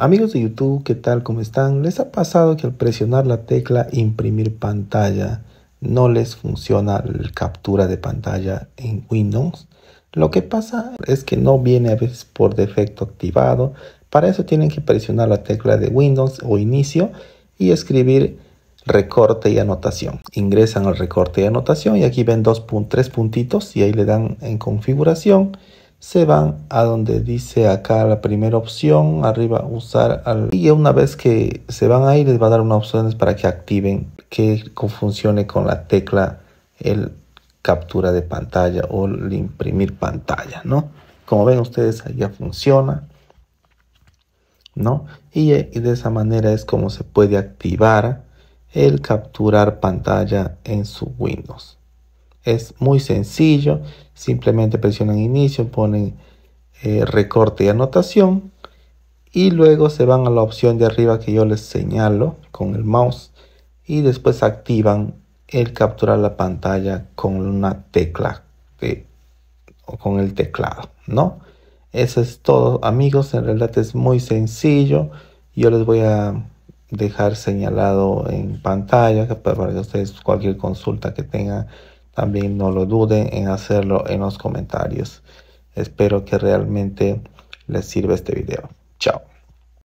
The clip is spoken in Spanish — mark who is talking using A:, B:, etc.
A: Amigos de YouTube, ¿qué tal? ¿Cómo están? ¿Les ha pasado que al presionar la tecla imprimir pantalla no les funciona la captura de pantalla en Windows? Lo que pasa es que no viene a veces por defecto activado. Para eso tienen que presionar la tecla de Windows o inicio y escribir recorte y anotación. Ingresan al recorte y anotación y aquí ven dos tres puntitos y ahí le dan en configuración se van a donde dice acá la primera opción, arriba usar al, y una vez que se van ahí les va a dar unas opciones para que activen que funcione con la tecla el captura de pantalla o el imprimir pantalla, ¿no? Como ven ustedes ya funciona, ¿no? Y, y de esa manera es como se puede activar el capturar pantalla en su Windows. Es muy sencillo, simplemente presionan inicio, ponen eh, recorte y anotación y luego se van a la opción de arriba que yo les señalo con el mouse y después activan el capturar la pantalla con una tecla o con el teclado, ¿no? Eso es todo, amigos. En realidad es muy sencillo. Yo les voy a dejar señalado en pantalla para que ustedes cualquier consulta que tengan también no lo duden en hacerlo en los comentarios. Espero que realmente les sirva este video. Chao.